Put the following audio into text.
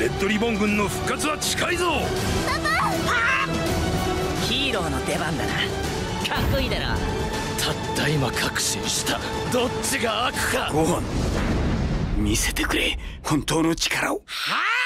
レッドリボン軍の復活は近いぞ。ヒーローの出番だな。かっこいいだろ。たった今確信した。どっちが悪か。ご飯見せてくれ。本当の力を。はあ。